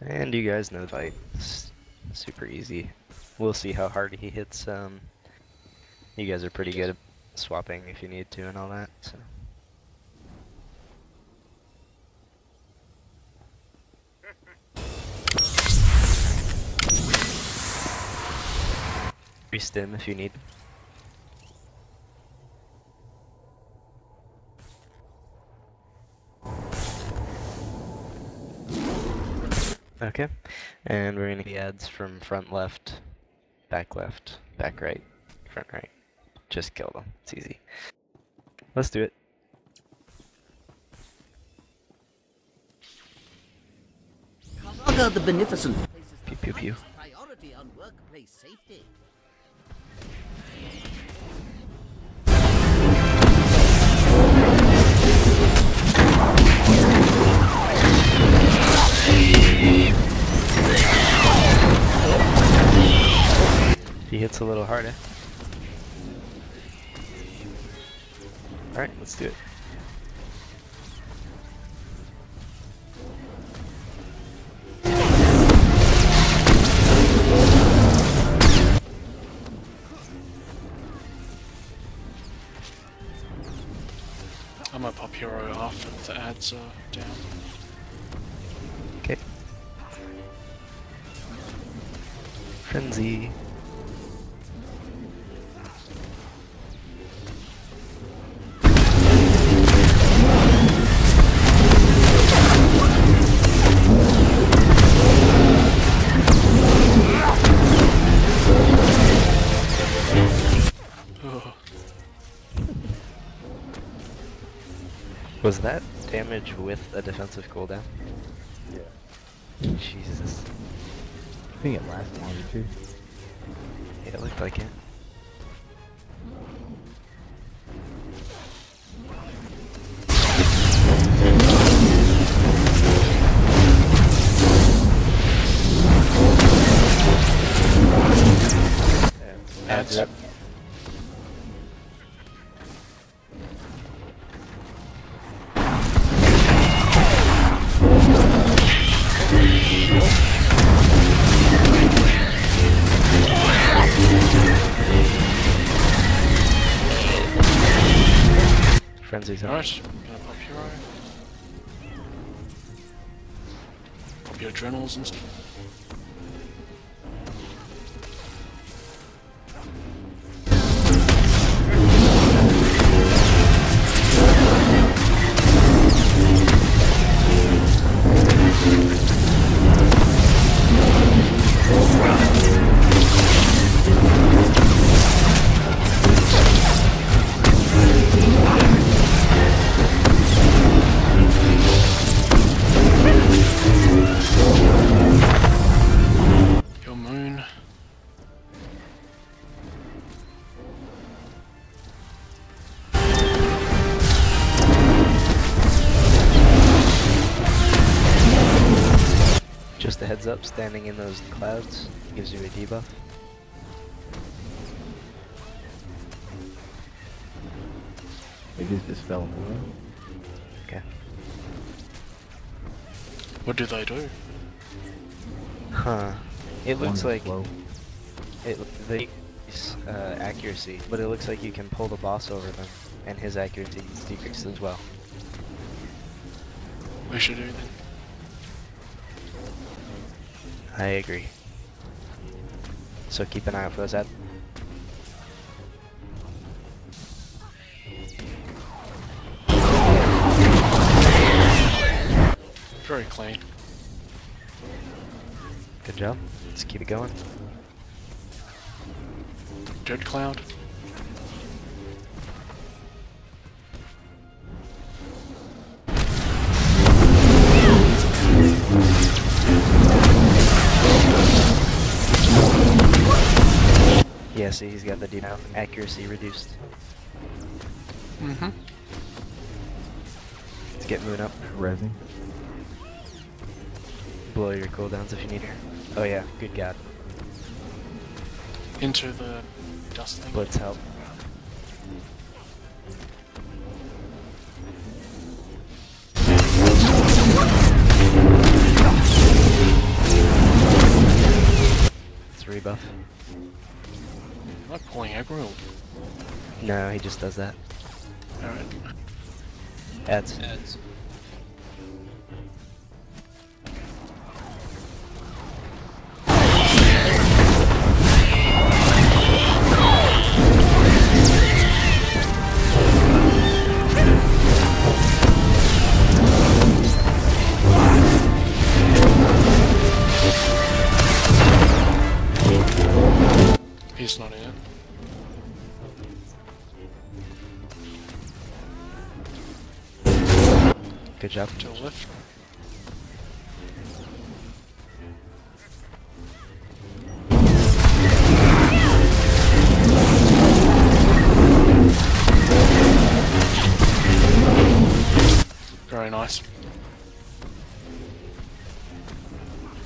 And you guys know the fight. It's super easy. We'll see how hard he hits. Um, you guys are pretty good at swapping if you need to and all that. So. Restim if you need. Okay, and we're gonna get the ads from front left, back left, back right, front right. Just kill them. It's easy. Let's do it. The Beneficent places Pew, pew, pew. priority on workplace safety. A little harder. Alright, let's do it. I'm gonna pop hero after the ads are down. Okay. Frenzy. Was that damage with a defensive cooldown? Yeah. Jesus. I think it lasts longer too. Yeah, it looked like it. Frenzy's up. Alright, gonna pop hero. Pop your adrenals and stuff. Just a heads up, standing in those clouds gives you a debuff. Maybe it's just fell away. Okay. What do they do? Huh. It looks like slow. it they uh, accuracy, but it looks like you can pull the boss over them, and his accuracy is decreased as well. We should do then. I agree. So keep an eye out for those ads. Very clean. Good job. Let's keep it going. Dread cloud. Yeah, see, he's got the D now. Accuracy reduced. Mm-hmm. Let's get Moon up. Resing. Blow your cooldowns if you need her. Oh yeah, good god. Into the dust thing. Blitz help. back room? No, he just does that. Alright. Ads. Ads. Good job. To left. Very nice.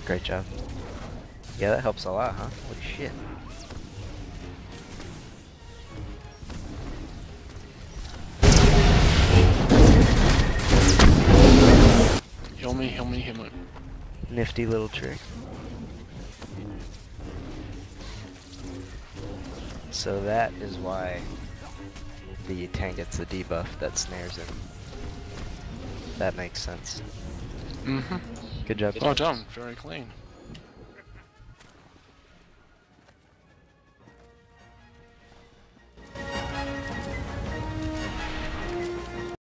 Great job. Yeah, that helps a lot, huh? Holy shit. Heal me, heal me, heal me. Nifty little trick. So that is why the tank gets the debuff that snares him. That makes sense. Mm-hmm. Good job. Well done, very clean.